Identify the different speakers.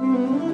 Speaker 1: Mm-hmm.